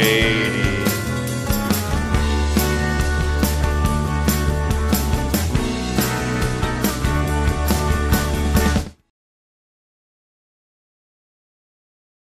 Great.